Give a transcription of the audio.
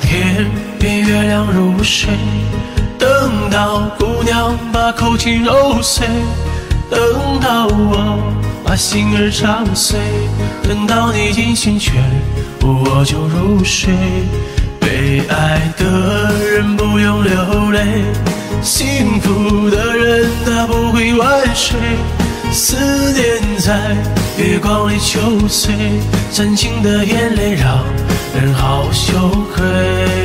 天边月亮如水，等到姑娘把口琴揉碎，等到我把心儿唱碎，等到你进心圈，我就入睡。被爱的人不用流泪，幸福的人他不会晚睡。思念在月光里秋碎，真情的眼泪让羞愧。